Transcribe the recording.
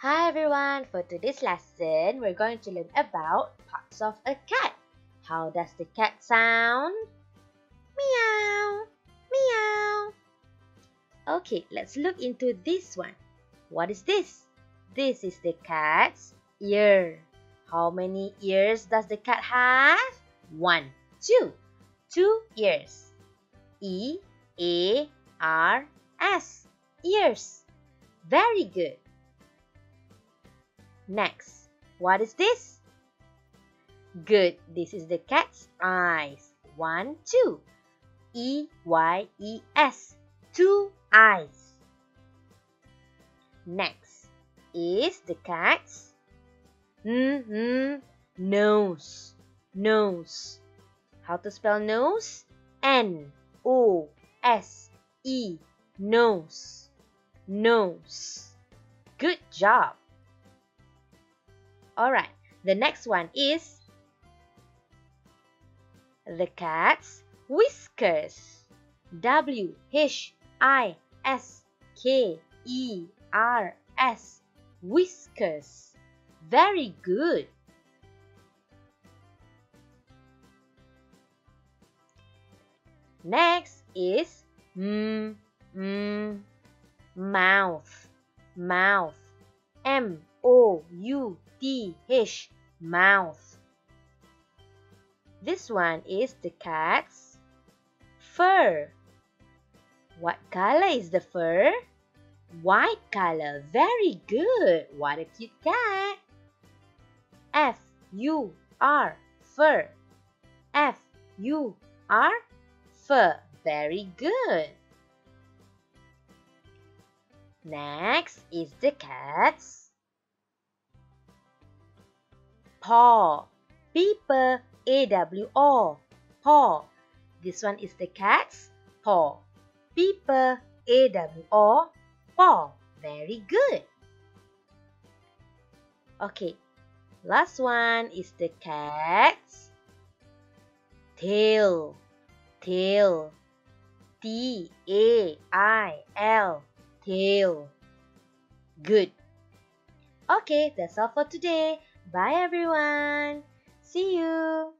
Hi everyone, for today's lesson, we're going to learn about parts of a cat. How does the cat sound? Meow, meow. Okay, let's look into this one. What is this? This is the cat's ear. How many ears does the cat have? One, two. Two ears. E A R S. Ears. Very good. Next, what is this? Good, this is the cat's eyes. One, two. E Y E S. Two eyes. Next is the cat's mm -hmm, nose. Nose. How to spell nose? N O S E. Nose. Nose. Good job. Alright, the next one is the cat's whiskers. W H I S K E R S. Whiskers. Very good. Next is mm, mm, mouth, mouth. M O U T H mouth. This one is the cat's fur. What color is the fur? White color. Very good. What a cute cat. F U R fur. F U R fur. Very good. Next is the cat's paw. Paper, A-W-O, paw. This one is the cat's paw. Paper, A-W-O, paw. Very good. Okay, last one is the cat's tail. Tail. T-A-I-L, tail. Good. Okay, that's all for today. Bye everyone. See you.